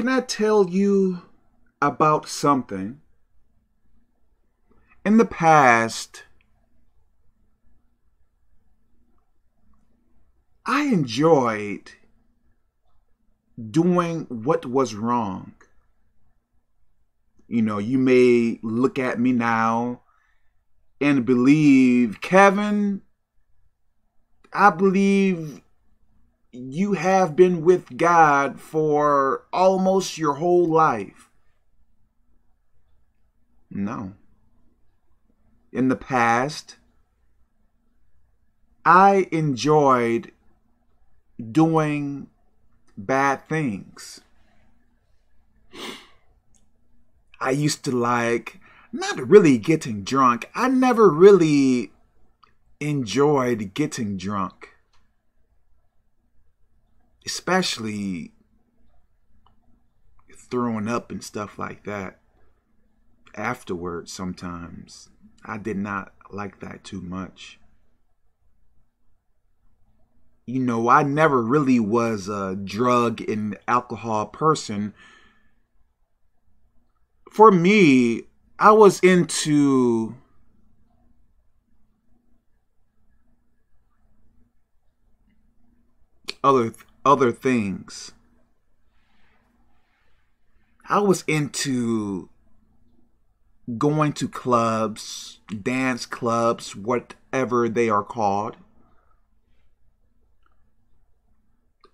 can I tell you about something? In the past, I enjoyed doing what was wrong. You know, you may look at me now and believe, Kevin, I believe you have been with God for almost your whole life. No. In the past, I enjoyed doing bad things. I used to like not really getting drunk. I never really enjoyed getting drunk. Especially throwing up and stuff like that. Afterwards, sometimes. I did not like that too much. You know, I never really was a drug and alcohol person. For me, I was into other other things. I was into going to clubs, dance clubs, whatever they are called.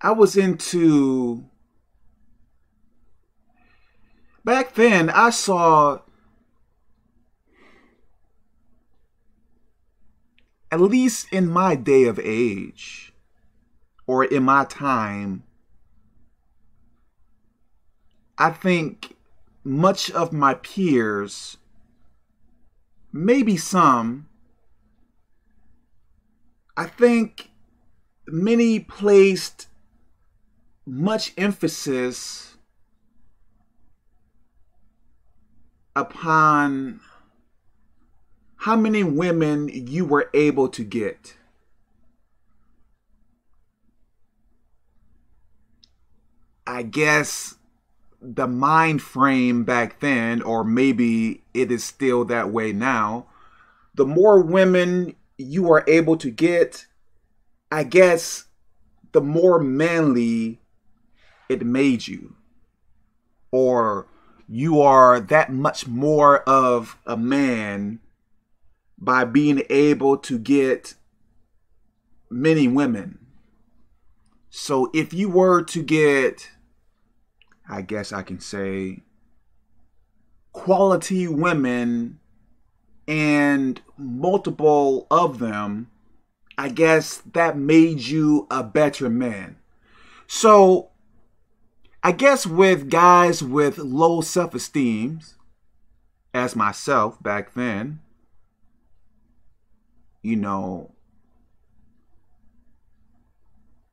I was into back then I saw at least in my day of age or in my time I think much of my peers maybe some I think many placed much emphasis upon how many women you were able to get. I guess the mind frame back then, or maybe it is still that way now, the more women you are able to get, I guess the more manly it made you. Or you are that much more of a man by being able to get many women. So if you were to get, I guess I can say, quality women and multiple of them, I guess that made you a better man. So I guess with guys with low self esteem, as myself back then, you know,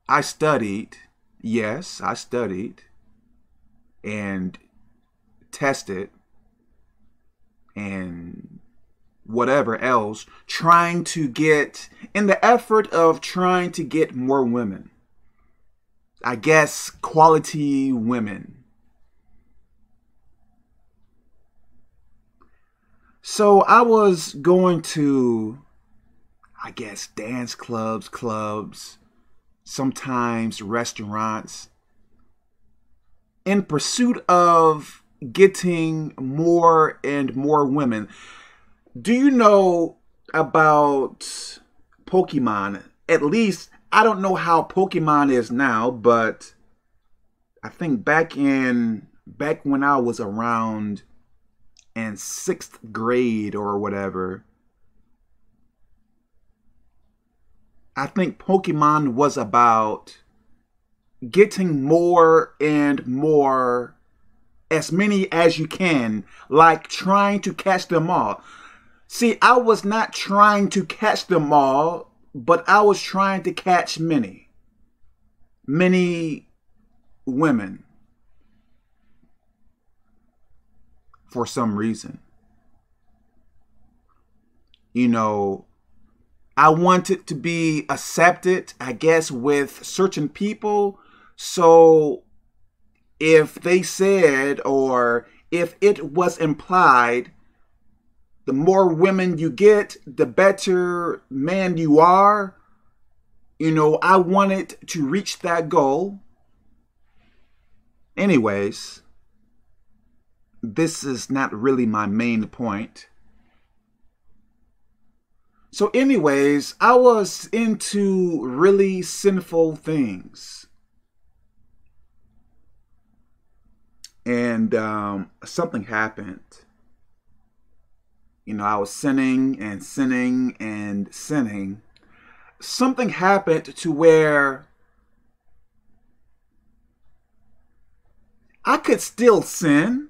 I studied, yes, I studied and test it and whatever else, trying to get, in the effort of trying to get more women. I guess, quality women. So I was going to, I guess, dance clubs, clubs, sometimes restaurants, in pursuit of getting more and more women. Do you know about Pokemon? At least I don't know how Pokemon is now, but I think back in back when I was around in sixth grade or whatever, I think Pokemon was about getting more and more, as many as you can, like trying to catch them all. See, I was not trying to catch them all but I was trying to catch many, many women for some reason. You know, I wanted to be accepted, I guess, with certain people. So if they said or if it was implied the more women you get, the better man you are. You know, I wanted to reach that goal. Anyways, this is not really my main point. So, anyways, I was into really sinful things. And um, something happened you know, I was sinning and sinning and sinning. Something happened to where I could still sin,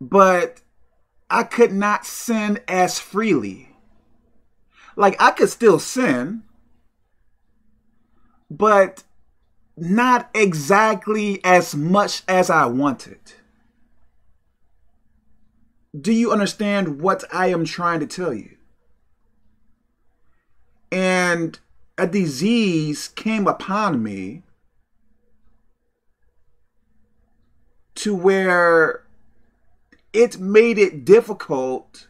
but I could not sin as freely. Like, I could still sin, but not exactly as much as I wanted. Do you understand what I am trying to tell you? And a disease came upon me to where it made it difficult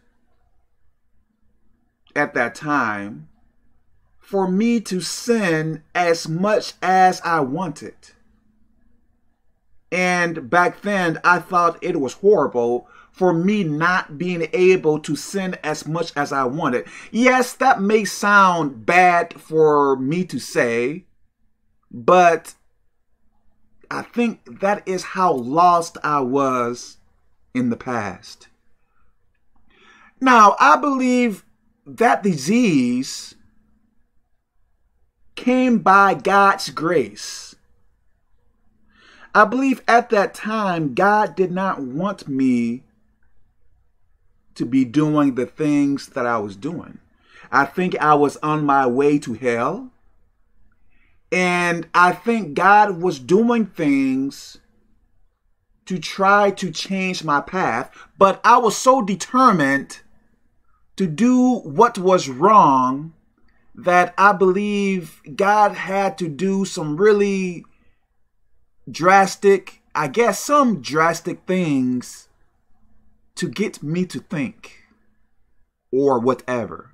at that time for me to sin as much as I wanted. And back then, I thought it was horrible for me not being able to sin as much as I wanted. Yes, that may sound bad for me to say, but I think that is how lost I was in the past. Now, I believe that disease came by God's grace. I believe at that time God did not want me to be doing the things that I was doing. I think I was on my way to hell. And I think God was doing things to try to change my path, but I was so determined to do what was wrong that I believe God had to do some really drastic, I guess, some drastic things to get me to think or whatever.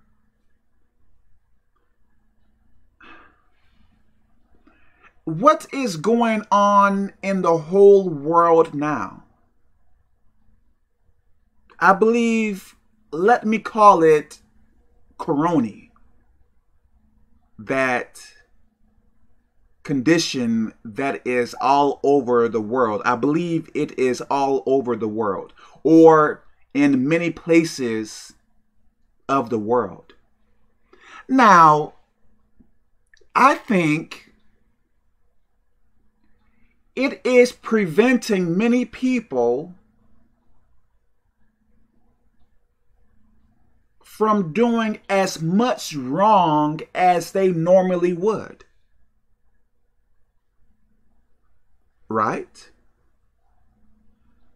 What is going on in the whole world now? I believe, let me call it corona. That condition that is all over the world. I believe it is all over the world or in many places of the world. Now, I think it is preventing many people from doing as much wrong as they normally would. Right?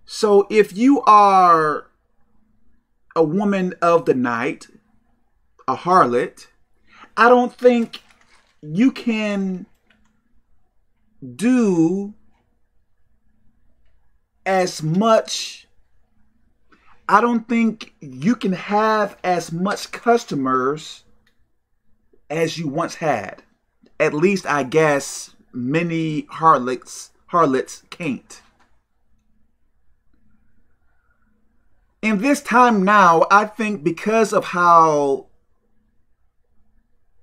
So if you are a woman of the night, a harlot, I don't think you can do as much I don't think you can have as much customers as you once had. At least I guess many harlots harlots can't. in this time now, I think because of how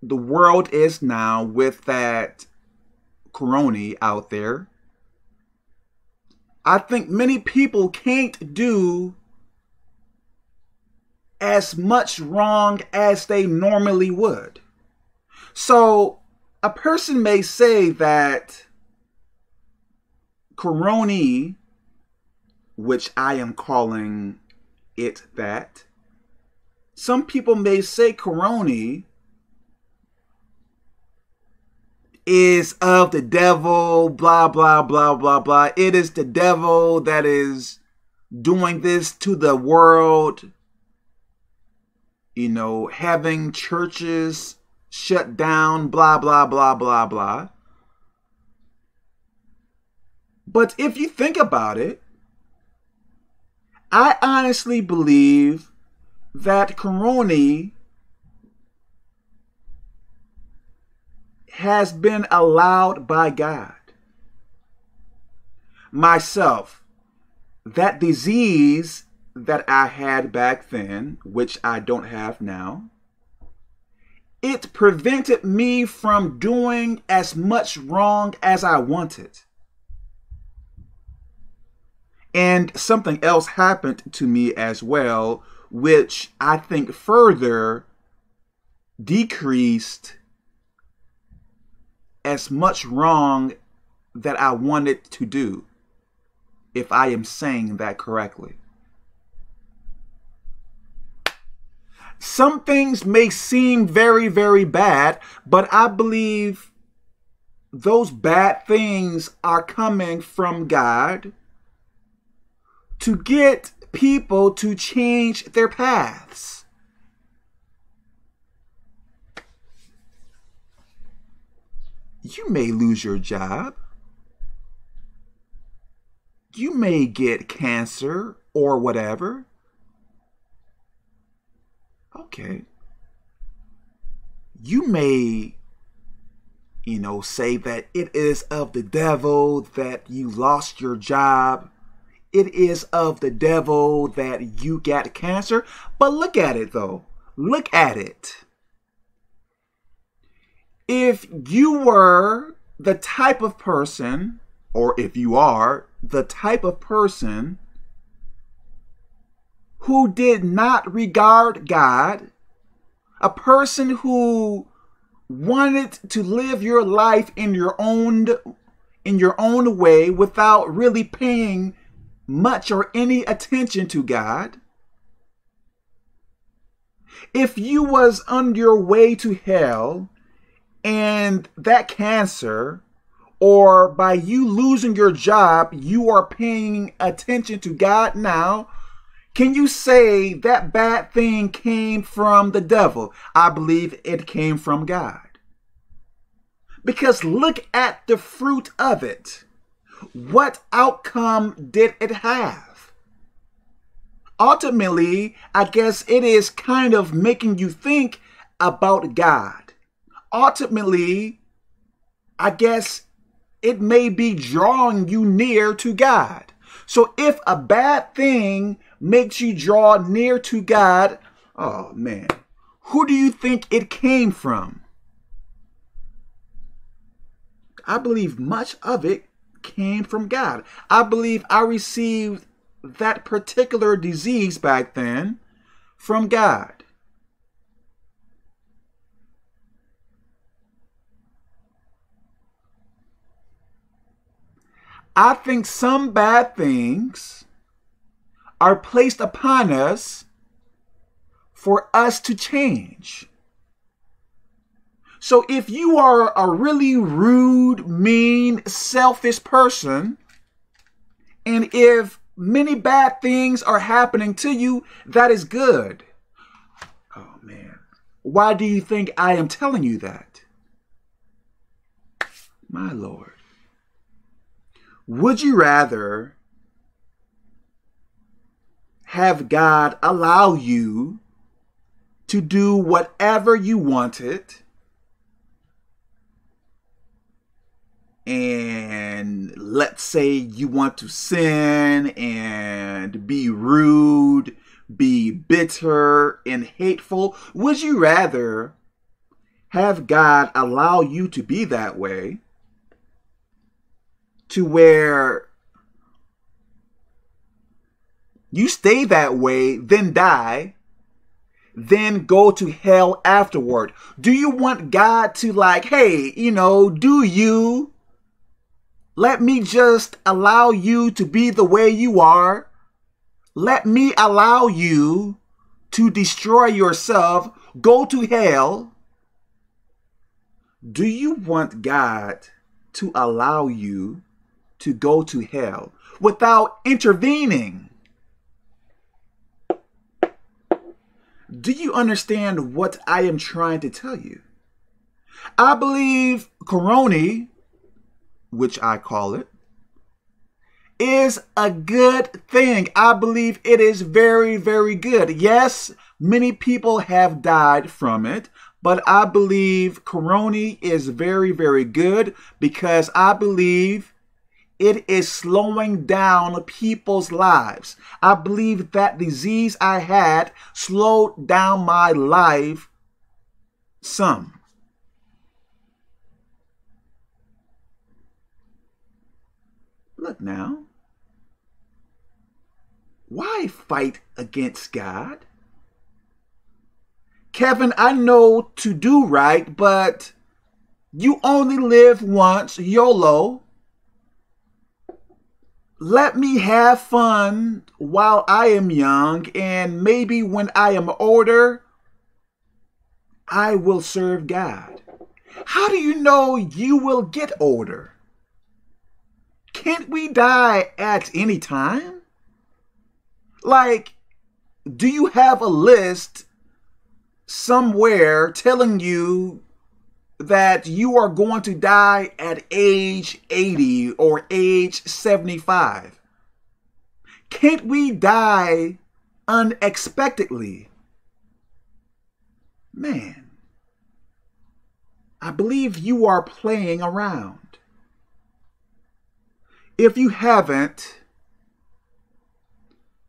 the world is now with that corona out there, I think many people can't do as much wrong as they normally would. So a person may say that corona, which I am calling it that. Some people may say corona is of the devil, blah, blah, blah, blah, blah. It is the devil that is doing this to the world. You know, having churches shut down, blah, blah, blah, blah, blah. But if you think about it, I honestly believe that Corona has been allowed by God. Myself, that disease that I had back then, which I don't have now, it prevented me from doing as much wrong as I wanted. And something else happened to me as well, which I think further decreased as much wrong that I wanted to do, if I am saying that correctly. Some things may seem very, very bad, but I believe those bad things are coming from God to get people to change their paths. You may lose your job. You may get cancer or whatever. Okay. You may, you know, say that it is of the devil that you lost your job. It is of the devil that you got cancer. But look at it though. Look at it. If you were the type of person, or if you are the type of person who did not regard God, a person who wanted to live your life in your own in your own way without really paying much or any attention to God. If you was on your way to hell and that cancer or by you losing your job, you are paying attention to God now, can you say that bad thing came from the devil? I believe it came from God. Because look at the fruit of it. What outcome did it have? Ultimately, I guess it is kind of making you think about God. Ultimately, I guess it may be drawing you near to God. So if a bad thing makes you draw near to God, oh man, who do you think it came from? I believe much of it came from God. I believe I received that particular disease back then from God. I think some bad things are placed upon us for us to change. So if you are a really rude, mean, selfish person, and if many bad things are happening to you, that is good. Oh man. Why do you think I am telling you that? My Lord. Would you rather have God allow you to do whatever you wanted and let's say you want to sin and be rude, be bitter and hateful, would you rather have God allow you to be that way to where you stay that way, then die, then go to hell afterward. Do you want God to, like, hey, you know, do you let me just allow you to be the way you are? Let me allow you to destroy yourself, go to hell. Do you want God to allow you to go to hell without intervening? Do you understand what I am trying to tell you? I believe Corona, which I call it, is a good thing. I believe it is very, very good. Yes, many people have died from it, but I believe Corona is very, very good because I believe it is slowing down people's lives. I believe that disease I had slowed down my life some. Look now. Why fight against God? Kevin, I know to do right, but you only live once, YOLO. Let me have fun while I am young, and maybe when I am older, I will serve God. How do you know you will get older? Can't we die at any time? Like, do you have a list somewhere telling you that you are going to die at age 80 or age 75? Can't we die unexpectedly? Man, I believe you are playing around. If you haven't,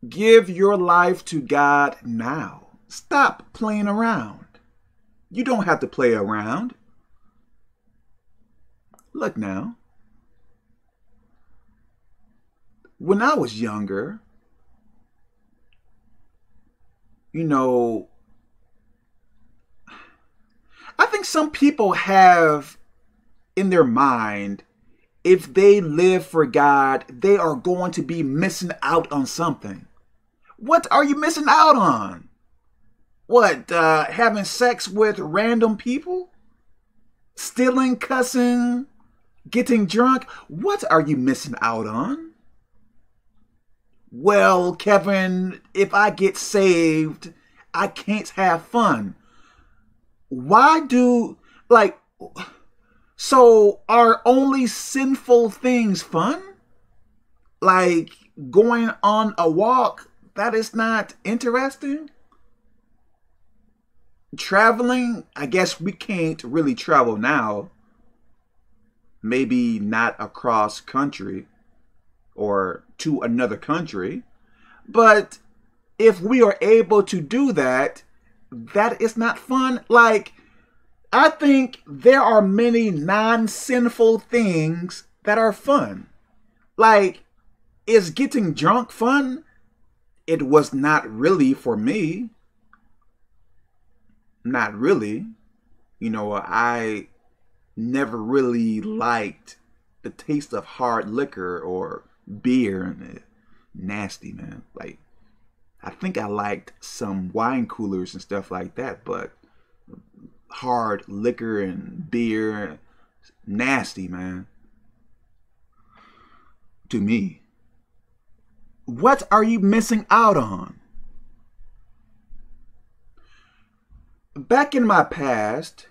give your life to God now. Stop playing around. You don't have to play around. Look now. When I was younger, you know, I think some people have in their mind if they live for God, they are going to be missing out on something. What are you missing out on? What, uh, having sex with random people? Stealing, cussing, getting drunk? What are you missing out on? Well, Kevin, if I get saved, I can't have fun. Why do, like, so are only sinful things fun? Like going on a walk, that is not interesting? Traveling, I guess we can't really travel now. Maybe not across country or to another country. But if we are able to do that, that is not fun. Like, I think there are many non sinful things that are fun. Like, is getting drunk fun? It was not really for me. Not really. You know, I never really liked the taste of hard liquor or beer and nasty, man. Like, I think I liked some wine coolers and stuff like that, but hard liquor and beer. Nasty, man. To me. What are you missing out on? Back in my past,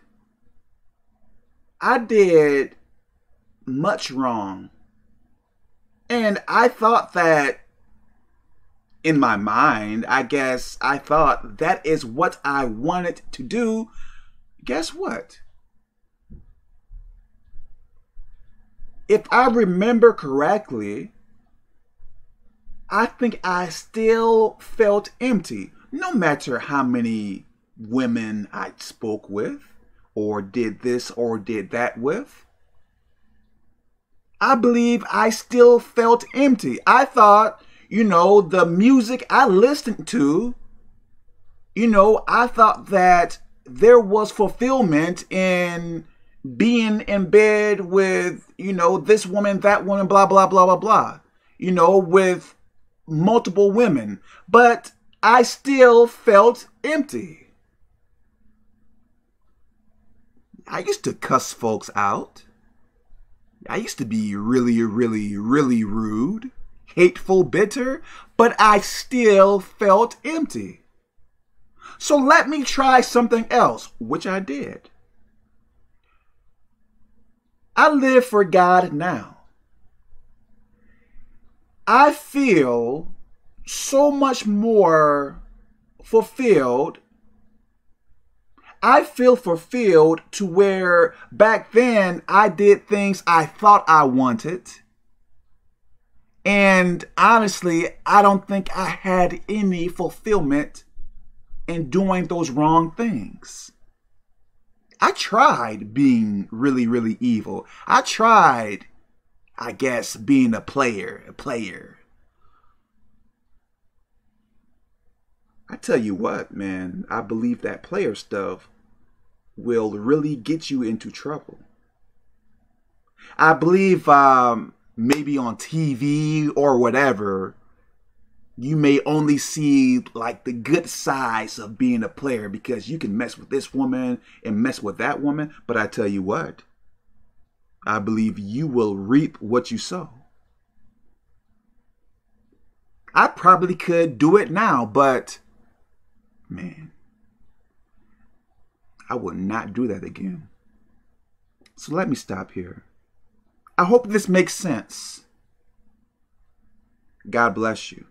I did much wrong. And I thought that, in my mind, I guess I thought that is what I wanted to do guess what? If I remember correctly, I think I still felt empty, no matter how many women I spoke with, or did this or did that with. I believe I still felt empty. I thought, you know, the music I listened to, you know, I thought that there was fulfillment in being in bed with, you know, this woman, that woman, blah, blah, blah, blah, blah, you know, with multiple women. But I still felt empty. I used to cuss folks out. I used to be really, really, really rude, hateful, bitter, but I still felt empty. So let me try something else, which I did. I live for God now. I feel so much more fulfilled. I feel fulfilled to where back then I did things I thought I wanted. And honestly, I don't think I had any fulfillment in doing those wrong things. I tried being really, really evil. I tried, I guess, being a player, a player. I tell you what, man, I believe that player stuff will really get you into trouble. I believe um, maybe on TV or whatever, you may only see like the good sides of being a player because you can mess with this woman and mess with that woman. But I tell you what, I believe you will reap what you sow. I probably could do it now, but Man, I would not do that again. So let me stop here. I hope this makes sense. God bless you.